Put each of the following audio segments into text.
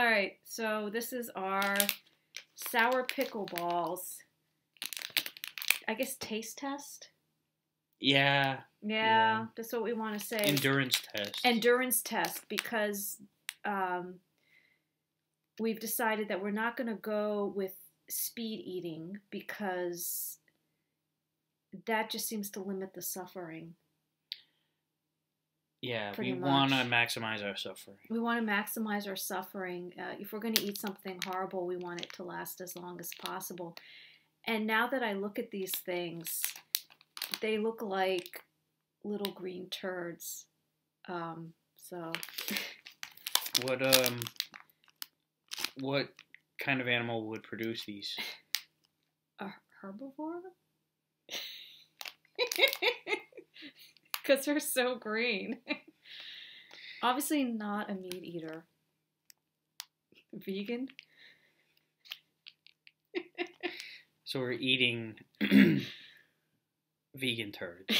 All right, so this is our sour pickle balls. I guess taste test. Yeah. Yeah, Yeah. that's what we want to say. Endurance test. endurance test because um, we've decided that we're not going to go with speed eating because that just seems to limit the suffering. Yeah, we want to maximize our suffering. We want to maximize our suffering. Uh, if we're going to eat something horrible, we want it to last as long as possible. And now that I look at these things, they look like little green turds. Um, so What um what kind of animal would produce these? A herbivore? Because they're so green. Obviously, not a meat eater. Vegan? So we're eating vegan turds.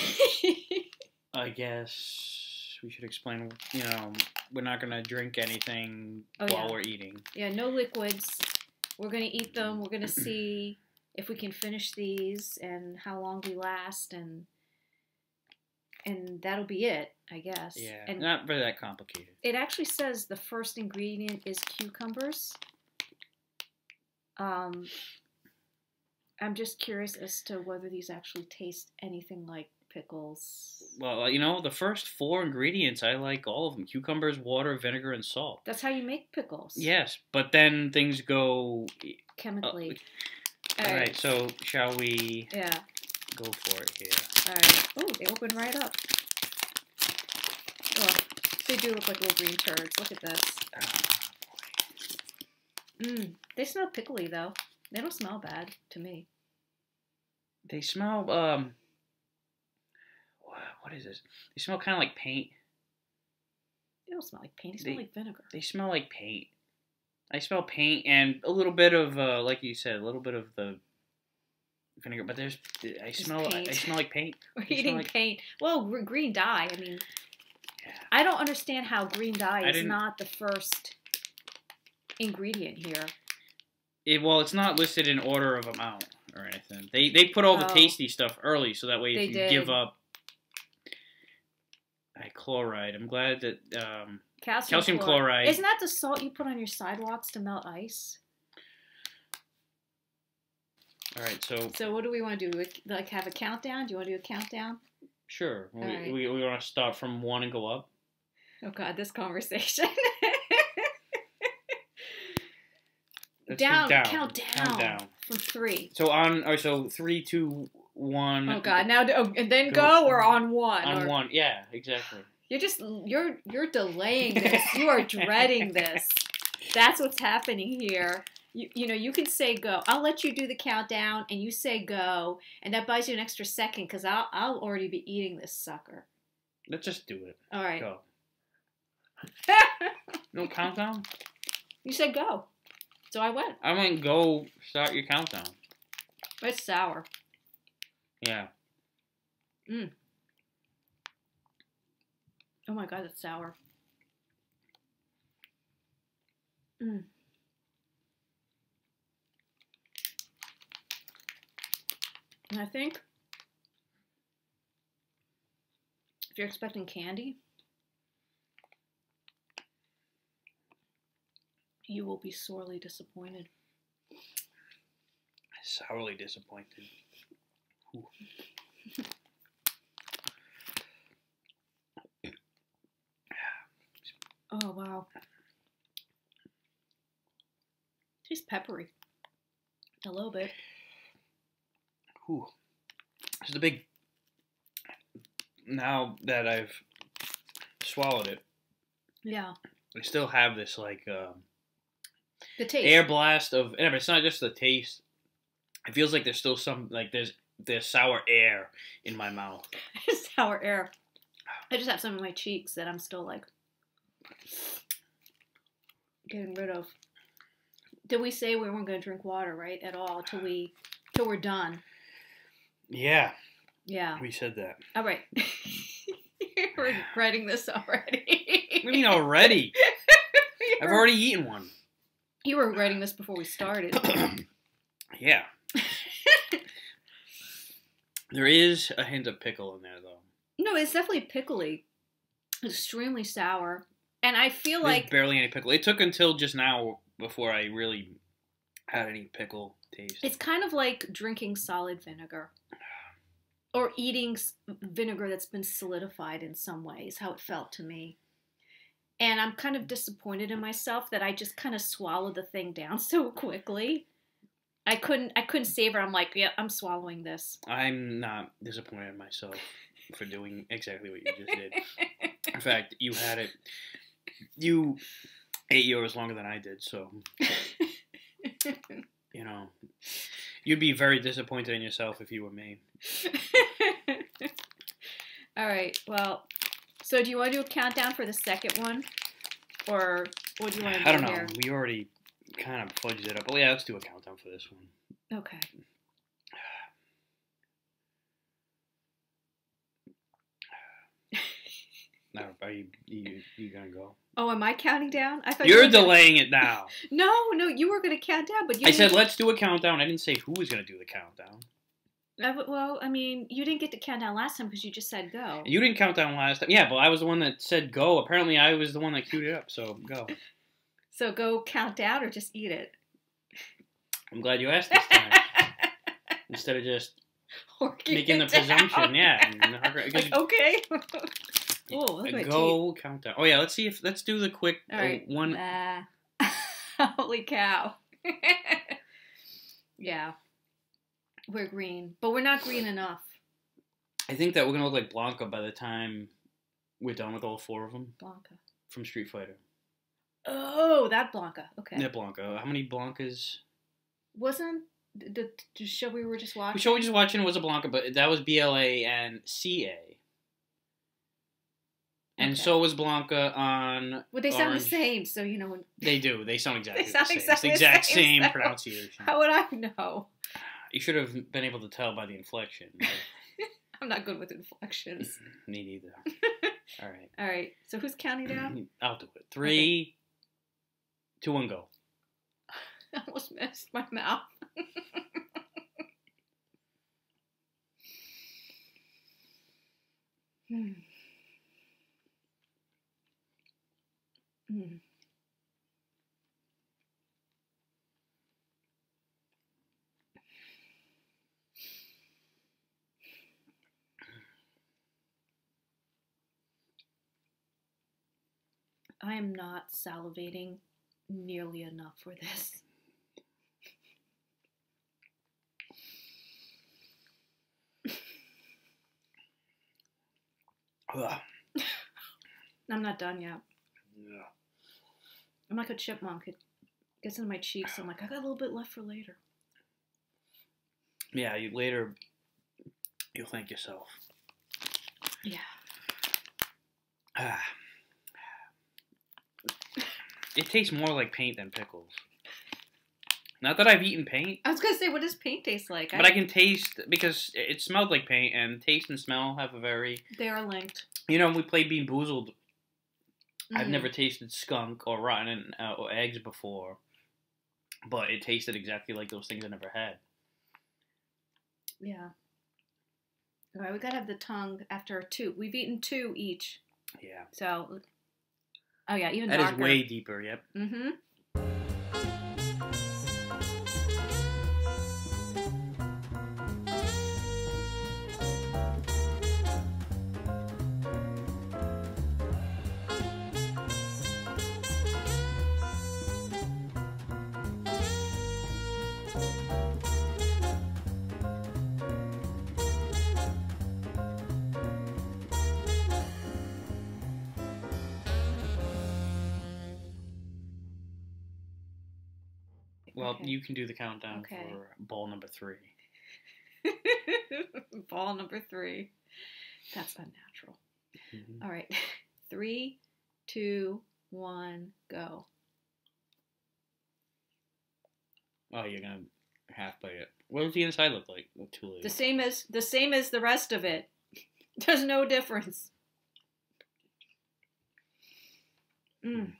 I guess we should explain, you know, we're not going to drink anything Oh, while yeah. we're eating. yeah, no liquids. We're going to eat them. We're going to see if we can finish these and how long we last and and that'll be it, I guess. Yeah, And not very that complicated. it actually says the first ingredient is cucumbers. Um, I'm just curious as to whether these actually taste anything like pickles. Well, you know, the first four ingredients, I like all of them cucumbers, water, vinegar, and salt. That's how you make pickles. Yes, but then things go. Chemically. All right, so shall we Yeah. Go for it here? All right. Oh, they open right up. Oh, they do look like little green turds. Look at this. Mmm. They smell pickly though. They don't smell bad to me. They smell um. What is this? They smell kind of like paint. They don't smell like paint. They smell They- like vinegar. They smell like paint. I smell paint and a little bit of, uh, like you said, a little bit of the vinegar. But there's, I smell, I, smell like paint. We're They smell eating like- paint. Well, green dye. I mean, Yeah. I don't understand how green dye I is didn't- the first ingredient here. It, well, it's not listed in order of amount or anything. They they put all the Oh. tasty stuff early, so that way They if you did. give up. I chloride. I'm glad that um, Calcium, Calcium chloride. Isn't that the salt you put on your sidewalks to melt ice? All right, so So what do we want to do? Like have a countdown? Do you want to do a countdown? sure, we, right. we, we want to start from one and go up. Oh God, this conversation. Down, down, count down, count down. from three. So on, or so three, two, one. Oh God, now oh, and then Go. go, or on one. on or- one, yeah, exactly. You're just you're you're delaying this. you are dreading this. That's what's happening here. You you know you can say go. I'll let you do the countdown, and you say go, and that buys you an extra second because I'll I'll already be eating this sucker. Let's just do it. All right. Go. No countdown. you said go, so I went. I went go. Start your countdown. It's sour. Yeah. Oh my God, it's sour. Mm. And I think if you're expecting candy, you will be sorely disappointed. Sourly disappointed. Oh wow. Tastes peppery. A little bit. Ooh. This is the big. Now that I've swallowed it, Yeah. I still have this like um, The taste. air blast of. And it's not just the taste. It feels like there's still some like there's there's sour air in my mouth. sour air. I just have some in my cheeks that I'm still like getting rid of. Did we say we weren't going to drink water, right, at all till we till we're done? Yeah, Yeah. we said that. All right. You're regretting this already. What do you mean already? I've already eaten one. You were writing this before we started. yeah. there is a hint of pickle in there, though. no, it's definitely pickly. Extremely sour. And I feel There's like barely any pickle. It took until just now before I really had any pickle taste. it's kind of like drinking solid vinegar. Or eating vinegar that's been solidified in some ways, how it felt to me. And I'm kind of disappointed in myself that I just kind of swallowed the thing down so quickly. I couldn't I couldn't savor. I'm like, yeah, I'm swallowing this. I'm not disappointed in myself for doing exactly what you just did. In fact, you had it. You ate yours longer than I did, so you know you'd be very disappointed in yourself if you were me. All right. Well, so do you want to do a countdown for the second one, or what do you want to do I don't know. here? We already kind of fudged it up. But yeah, let's do a countdown for this one. Okay. Now, are you you, you gonna go? Oh, am I counting down? I thought you You're gonna- delaying it now. No, no, you were going to count down, but you I said didn't- let's do a countdown. I didn't say who was gonna do the countdown. I w- well, I mean, you didn't get to count down last time because you just said go. You didn't count down last time. Yeah, but I was the one that said go. Apparently, I was the one that queued it up. So go. So go count down or just eat it. I'm glad you asked this time instead of just Or keep making the down. presumption. Yeah, Like, okay. Oh, look at my go countdown. Oh yeah, let's see if let's do the quick All uh, one. Ah. holy cow. yeah. We're green, but we're not green enough. I think that we're gonna look like Blanka by the time we're done with all four of them Blanka. from Street Fighter. Oh, that Blanka. Okay. Yeah, Blanka. How many Blancas? Wasn't the, the show we were just watching? The show we just watching was a Blanca, but that was BLA and CA. And Okay. so was Blanca on. Well, they sound the same, so you know. They do. They sound exactly they sound the same. exactly it's the exact same, same, pronunciation. How would I know? You should have been able to tell by the inflection. I'm not good with inflections. Me neither. All right. All right. So who's counting down? I'll do it. Three, two, one, go. I almost missed my mouth. Hmm. Hmm. I am not salivating nearly enough for this. I'm not done yet. Yeah. I'm like a chipmunk. It gets in my cheeks. I'm like, I got a little bit left for later. Yeah, you later you'll thank yourself. Yeah. Ah. It tastes more like paint than pickles. Not that I've eaten paint, I was gonna say, what does paint taste like? but I can taste because it smelled like paint, and taste and smell have a very. They are linked. You know, we played Bean Boozled, I've Mhm. never tasted skunk or rotten uh, or eggs before, but it tasted exactly like those things I never had. Yeah. All right, we gotta have the tongue after two. We've eaten two each, Yeah, so. Oh yeah, even that is darker. way deeper. Yep. Mm-hmm. Well, Okay. you can do the countdown Okay. for ball number three. Ball number three. That's unnatural. Mhm. All right. Three, two, one, go. Oh, you're gonna half bite it. What does the inside look like? The same as the same as the rest of it. There's no difference. Mm.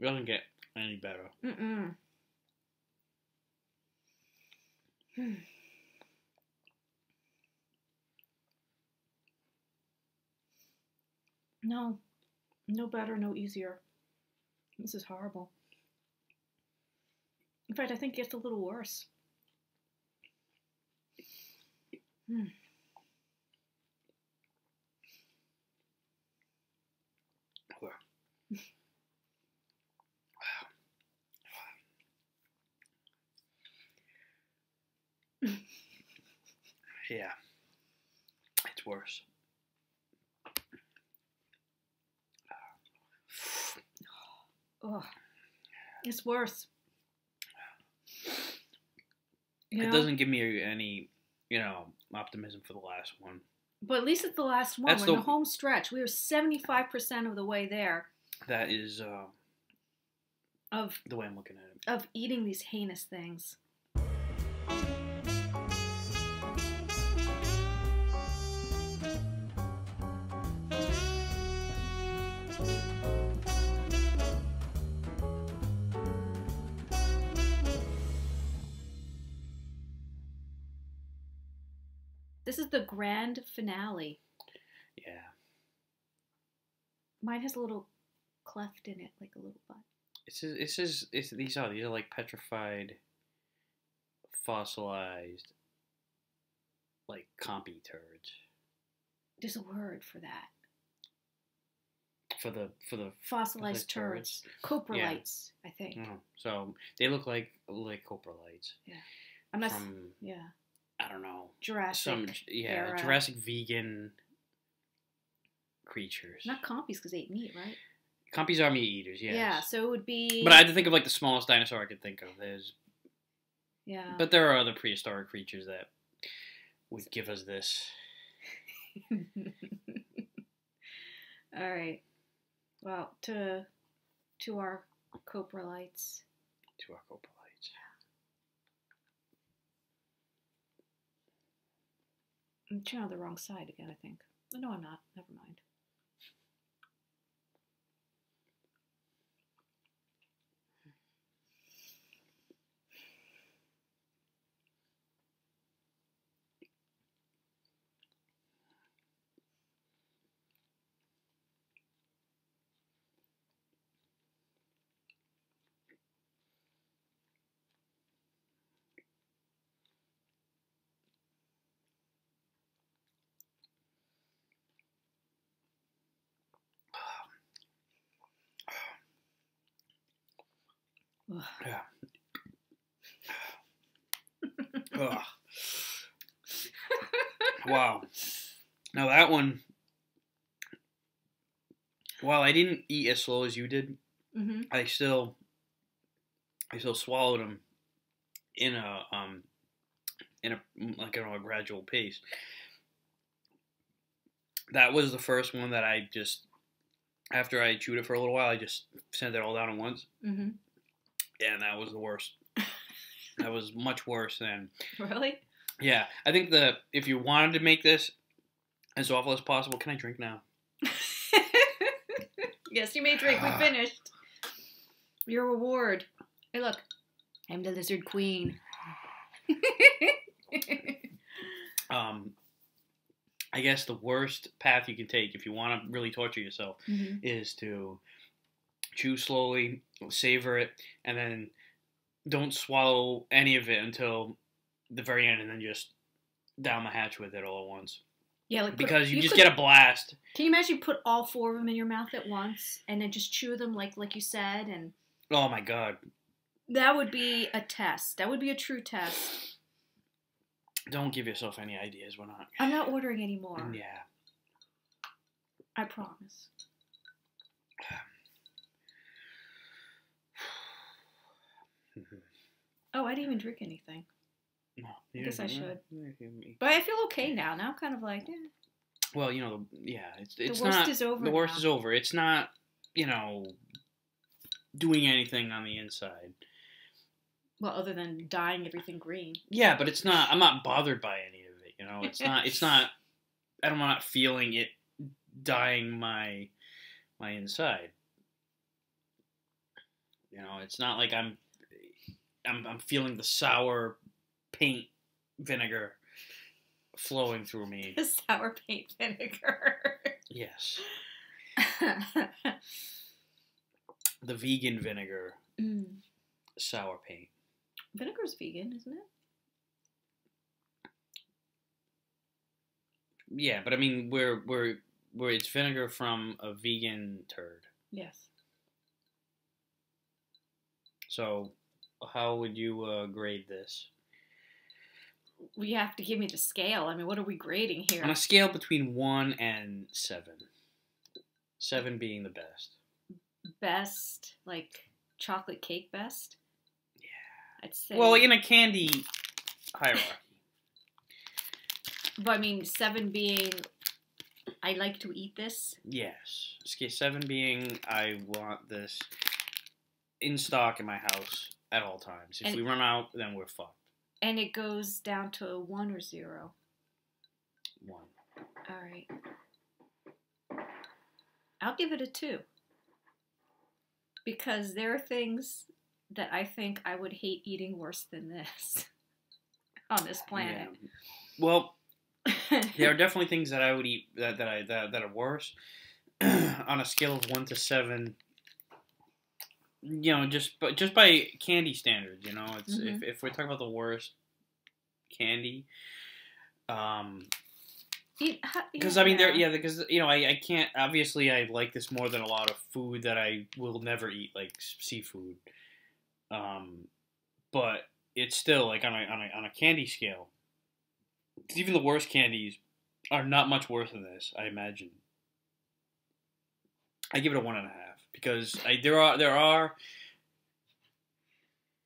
It doesn't get any better. Mm-mm. No, no better, no easier. This is horrible. In fact, I think it gets a little worse. Hmm. Yeah, it's worse. Ugh. It's worse. You It know? doesn't give me any, you know, optimism for the last one. But at least it's the last one. That's We're in the- the home stretch. We are 75% of the way there That is uh, of the way I'm looking at it. of eating these heinous things. This is the grand finale. Yeah. Mine has a little cleft in it, like a little butt. This is this is it's, these are these are like petrified, fossilized, like compy turds There's a word for that. for the for the Fossilized Like turds. Coprolites, I think. oh, so they look like like coprolites I'm not. from yeah. I don't know Jurassic. some yeah era. Jurassic vegan creatures. Not compies because they eat meat, right? Compies are meat eaters, yes. Yeah, so it would be. But I had to think of like the smallest dinosaur I could think of. There's, Yeah. but there are other prehistoric creatures that would give us this. All right. Well, to to our coprolites. to our coprolites. I'm on the wrong side again. I think. No, I'm not. Never mind. Ugh. Yeah. Ugh. wow. Now that one, while I didn't eat as slow as you did, Mm-hmm. I still, I still swallowed them in a um, in a like you know a gradual pace. That was the first one that I just, after I chewed it for a little while, I just sent it all down at once. Mm-hmm. And that was the worst. that was much worse than Really? yeah. I think the if you wanted to make this as awful as possible, can I drink now? yes, you may drink. We finished. Your reward. Hey, look. I'm the lizard queen. Um, I guess the worst path you can take if you want to really torture yourself mm-hmm. is to chew slowly, savor it, and then don't swallow any of it until the very end, and then just down the hatch with it all at once. Yeah, like put- Because you, just could- get a blast. Can you imagine you put all four of them in your mouth at once and then just chew them like like you said and Oh my god! that would be a test. That would be a true test. Don't give yourself any ideas. We're not. I'm not ordering anymore. Yeah. I promise. Oh, I didn't even drink anything. No, I guess I should. But I feel okay now. Now I'm kind of like, eh. Well, you know, yeah, it's it's the worst not is over. the worst now. is over. It's not, you know, doing anything on the inside. Well, other than dyeing everything green. Yeah, but it's not. I'm not bothered by any of it. You know, it's not. It's not. I'm not want feeling it dying my my inside. You know, it's not like I'm I'm I'm feeling the sour paint vinegar flowing through me. The sour paint vinegar. Yes. The vegan vinegar mm. sour paint. Vinegar's vegan, isn't it? Yeah, but I mean, where where where it's vinegar from a vegan turd. Yes. So, how would you uh, grade this? We have to give me the scale. I mean, what are we grading here? On a scale between one and seven, seven being the best. Best, like chocolate cake best? Yeah. I'd say. Well, in a candy hierarchy. But I mean, seven being, I like to eat this. Yes. Scale seven being I want this in stock in my house at all times. If And- we run out, then we're fucked. And it goes down to a one or zero. One. All right. I'll give it a two. Because there are things that I think I would hate eating worse than this on this planet. Yeah. Well, there are definitely things that I would eat that, that I that, that are worse. On a scale of one to seven, you know, just but just by candy standards, you know, it's Mhm. if if we're talking about the worst candy, um, because I mean, there, yeah, because you know, I, I can't. Obviously, I like this more than a lot of food that I will never eat, like seafood. Um, but it's still like on a on a on a candy scale. Even the worst candies are not much worse than this. I imagine. I give it a one and a half because I there are there are.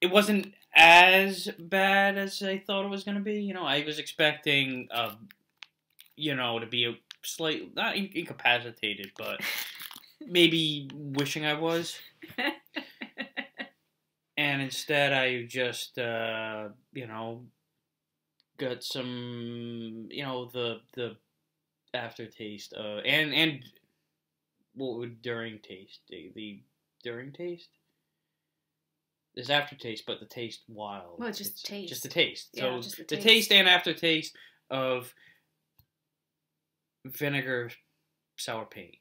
It wasn't as bad as I thought it was going to be. You know, I was expecting. Uh, you know, to be a slight not in- incapacitated, but maybe wishing I was. And instead, I just, uh, you know, got some, you know, the the aftertaste, uh, and and what would during taste the, the during taste. There's aftertaste, but the taste wild. Well, it's just It's taste. Just the taste. Yeah, so the the taste. taste and aftertaste of vinegar sour paint.